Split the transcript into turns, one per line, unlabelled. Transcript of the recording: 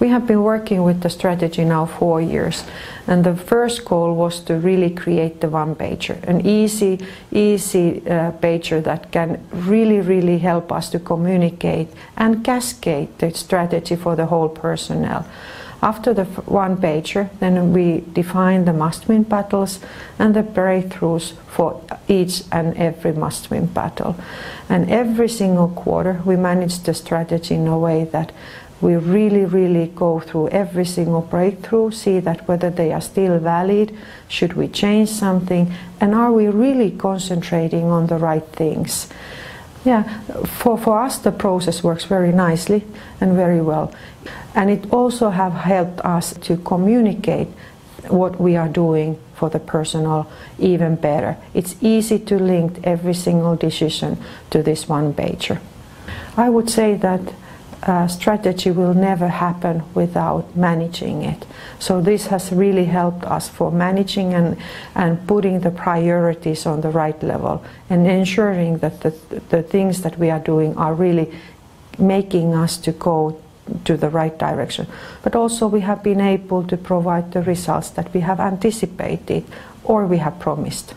We have been working with the strategy now four years, and the first goal was to really create the one pager, an easy, easy uh, pager that can really, really help us to communicate and cascade the strategy for the whole personnel. After the one pager, then we define the must-win battles and the breakthroughs for each and every must-win battle. And every single quarter, we manage the strategy in a way that we really, really go through every single breakthrough, see that whether they are still valid, should we change something, and are we really concentrating on the right things. Yeah, for, for us the process works very nicely and very well. And it also have helped us to communicate what we are doing for the personal even better. It's easy to link every single decision to this one pager. I would say that uh, strategy will never happen without managing it. So this has really helped us for managing and, and putting the priorities on the right level and ensuring that the, the things that we are doing are really making us to go to the right direction. But also we have been able to provide the results that we have anticipated or we have promised.